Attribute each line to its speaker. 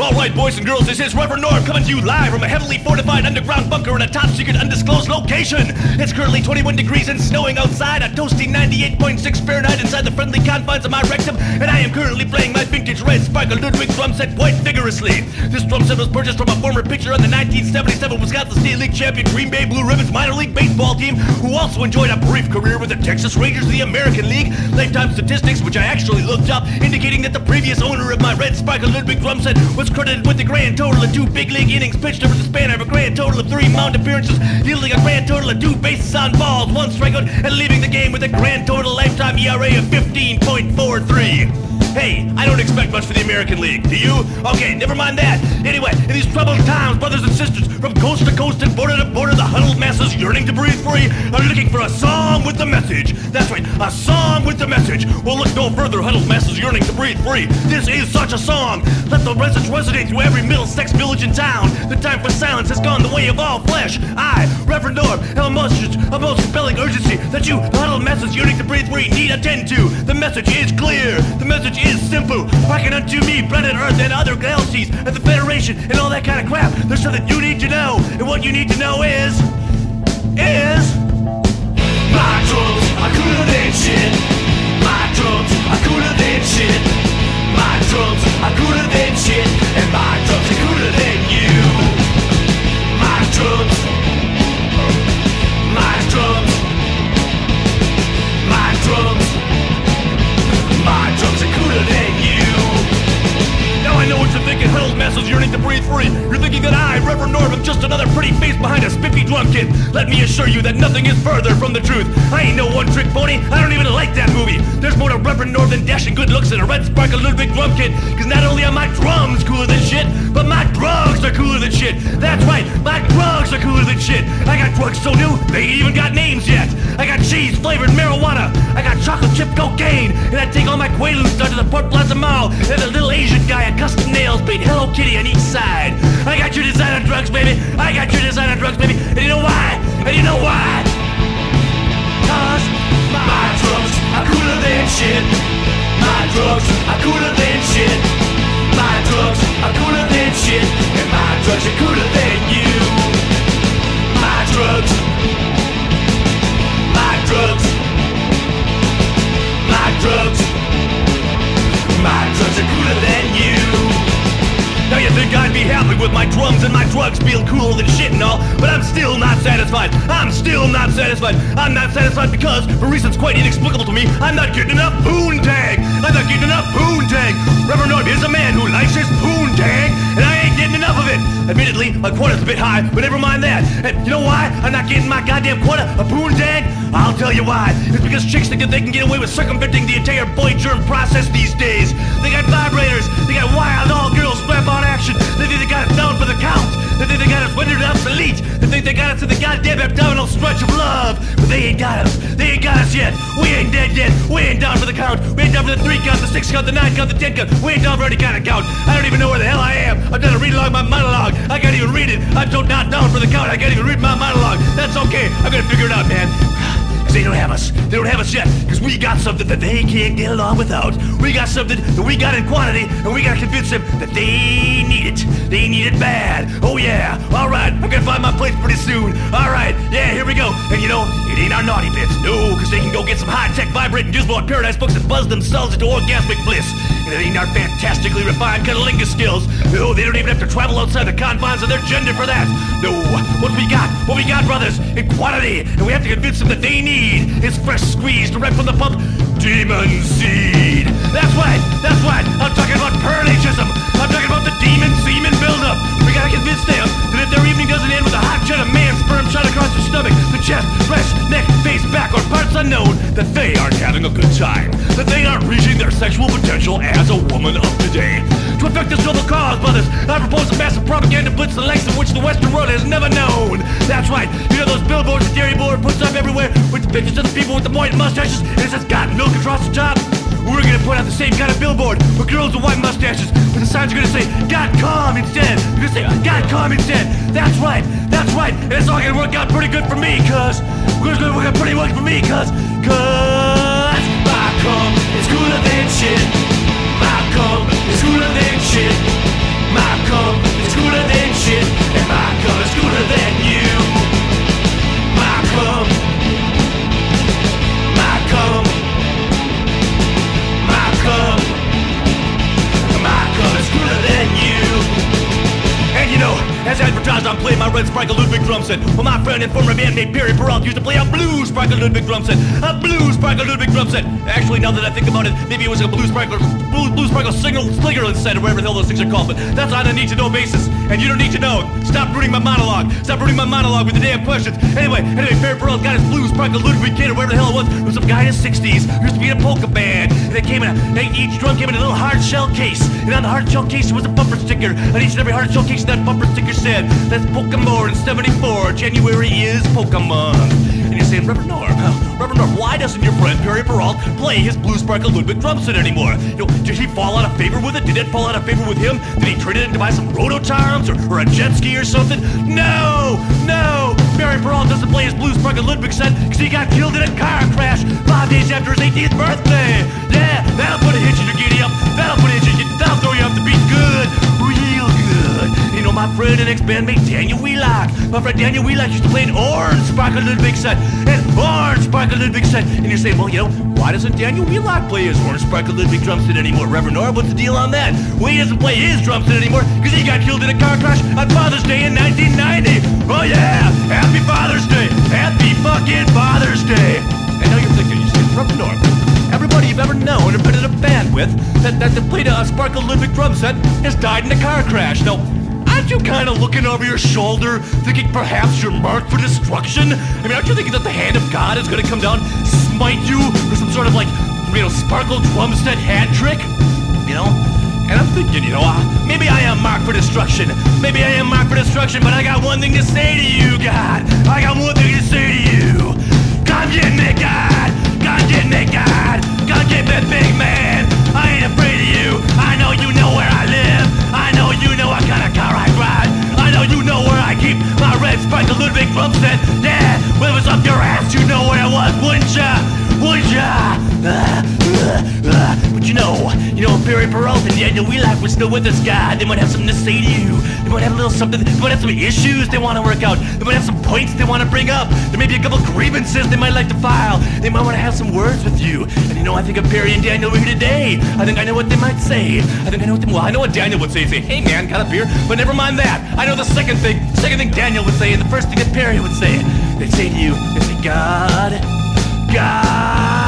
Speaker 1: All right, boys and girls, this is Reverend Norb coming to you live from a heavily fortified underground bunker in a top secret undisclosed location. It's currently 21 degrees and snowing outside, a toasty 98.6 Fahrenheit inside the friendly confines of my rectum, and I am currently playing my vintage red sparkle Ludwig drum set quite vigorously. This drum set was purchased from a former pitcher on the 1977 Wisconsin State League champion Green Bay Blue Ribbons minor league baseball team, who also enjoyed a brief career with the Texas Rangers of the American League. Lifetime statistics, which I actually looked up, indicating that the previous owner of my red sparkle Ludwig drum set was credited with a grand total of two big league innings pitched over the span of a grand total of three mound appearances, yielding a grand total of two bases on balls, one strikeout, and leaving the game with a grand total lifetime ERA of 15.43. Hey, I don't expect much for the American League. Do you? Okay, never mind that. Anyway, in these troubled times, brothers and sisters, from coast to coast and border to border, the huddled masses yearning to breathe free are looking for a song with a message. That's right, a song with a message. Well, look no further, huddled masses yearning to breathe free. This is such a song. Let the message resonate through every Middlesex village and town. The time for silence has gone the way of all flesh. I, Reverend Norb, have a message, a most compelling urgency that you, the huddled masses yearning to breathe free, need attend to. The message is clear. The message is simple. Hearken unto me, planet Earth and other galaxies, and the Federation, and all that kind of crap. There's something you need to know, and what you need to know is, is.
Speaker 2: My drums are cooler than shit. My drums are cooler than shit. My drums are cooler than shit.
Speaker 1: Behind a spiffy drum kit. Let me assure you that nothing is further from the truth. I ain't no one-trick pony. I don't even like that movie. There's more to Reverend Norb than dashing good looks and a red sparkle Ludwig drum kit. Cause not only are my drums cooler than shit, but my drugs are cooler than shit. That's right, my drugs are cooler than shit. I got drugs so new, they ain't even got names yet. I got cheese-flavored marijuana. I got chocolate chip cocaine. And I take all my Quaaludes down to the Port Plaza Mall. And the little Asian guy at custom nails paint Hello Kitty on each side. I got your designer drugs, baby. I got your designer drugs, baby. And you know why? And you know why?
Speaker 2: My
Speaker 1: drums and my drugs feel cooler than shit and all, but I'm still not satisfied. I'm still not satisfied. I'm not satisfied because, for reasons quite inexplicable to me, I'm not getting enough poontang. I'm not getting enough poontang. Reverend Norb is a man who likes his poontang, and I ain't getting enough of it. Admittedly, my quota's a bit high, but never mind that. And you know why I'm not getting my goddamn quota of poontang? I'll tell you why. It's because chicks think that they can get away with circumventing the entire boy germ process these days. They got vibrators. They got wild all-girl strap-on action. They think they got us down for the count. They think they got us rendered obsolete. They think they got us in the goddamn abdominal stretch of love. But they ain't got us. They ain't got us yet. We ain't dead yet. We ain't down for the count. We ain't down for the three count, the six count, the nine count, the ten count. We ain't down for any kind of count. I don't even know where the hell I am. I'm trying to read along my monologue. I can't even read it. I'm so not down for the count. I can't even read my monologue. That's okay. I'm gonna figure it out, man. They don't have us. They don't have us yet. Cause we got something that they can't get along without. We got something that we got in quantity, and we gotta convince them that they need it. They need it bad. Oh yeah. Alright, I'm gonna find my place pretty soon. Alright, yeah, here we go. And you know, it ain't our naughty bits. No, cause they can go get some high-tech vibrating Gizmo and Paradise books and buzz themselves into orgasmic bliss. It ain't our fantastically refined cunnilingus skills. No, they don't even have to travel outside the confines of their gender for that. No, what we got, what we got, brothers, in quantity, and we have to convince them that they need is fresh squeezed direct from the pump, demon seed. That's right, that's right. I'm talking about pearlychism. I'm talking about the demon semen buildup. We gotta convince them that if their evening doesn't end with a hot jet of man sperm shot across their stomach, the chest, breast, neck, face, back, or parts unknown, that they aren't having a good time. Sexual potential as a woman of today. To effect this noble cause, brothers, I propose a massive propaganda blitz the likes of which the Western world has never known. That's right, you know those billboards that Gary Moore puts up everywhere with the pictures of the people with the white mustaches and it says got milk across the top? We're gonna put out the same kind of billboard with girls with white mustaches, but the signs are gonna say "Got calm" instead. You're gonna say "Got calm" instead. That's right, that's right, and it's all gonna work out pretty good for me, cuz. It's gonna work out pretty well for me, cuz. Cuz.
Speaker 2: Cooler than shit. My cum is cooler than shit.
Speaker 1: Advertised on Play My Red Sparkle Ludwig drum set. Well, my friend and former bandmate Perry Peralt used to play a blue Sparkle Ludwig drum set. A blue Sparkle Ludwig drum set. Actually, now that I think about it, maybe it was a blue Sparkle, blue, blue Sparkle signal Slingerland set or whatever the hell those things are called. But that's on a need to know basis, and you don't need to know. Stop ruining my monologue. Stop ruining my monologue with the damn questions. Anyway, anyway, Perry Peralt got his blue Sparkle Ludwig kid or whatever the hell it was. It was some guy in his 60s who used to be in a polka band. And they came in, a, they, each drum came in a little hard shell case. And on the hard shell case was a bumper sticker. And each and every hard shell case that bumper sticker said, that's Pokemon in 74. January is Pokemon. And you're saying, Reverend Norb, uh, Reverend Norb, why doesn't your friend Perry Peralt play his Blue Sparkle Ludwig drum anymore? You know, did he fall out of favor with it? Did it fall out of favor with him? Did he trade it in to buy some Rototoms or, or a jet ski or something? No! No! Perry Peralt doesn't play his Blue Sparkle Ludwig set because he got killed in a car crash five days after his 18th birthday! Yeah, that'll put a hitch in your giddy up. My friend and ex-bandmate Daniel Wheelock. My friend Daniel Wheelock used to play an orange Sparkle Ludwig set. An orange Sparkle Ludwig set. And you say, well, you know, why doesn't Daniel Wheelock play his orange Sparkle Ludwig drum set anymore? Reverend Norb, what's the deal on that? Well, he doesn't play his drum set anymore because he got killed in a car crash on Father's Day in 1990. Oh, yeah! Happy Father's Day! Happy fucking Father's Day! And now you're thinking, you say, Reverend Norb, Everybody you've ever known or been in a band with that, that, played a uh, Sparkle Ludwig drum set has died in a car crash. Now, aren't you kind of looking over your shoulder, thinking perhaps you're marked for destruction? I mean, aren't you thinking that the hand of God is going to come down, smite you for some sort of like, you know, Sparkle drum set hat trick? You know? And I'm thinking, you know, uh, maybe I am marked for destruction. Maybe I am marked for destruction, but I got one thing to say to you, God. I got one thing to say to you. But you know, you know, Barry Peralt and Daniel Wheelock was still with us, God. They might have something to say to you. They might have a little something. They might have some issues they want to work out. They might have some points they want to bring up. There may be a couple grievances they might like to file. They might want to have some words with you. And you know, I think of Barry and Daniel over here today. I think I know what they might say. I think I know what they. Well, I know what Daniel would say. Say, hey man, got a beer? But never mind that. I know the second thing. Second thing Daniel would say, and the first thing that Perry would say. They'd say to you, they'd say, God, God,